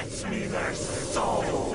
lets me their soul.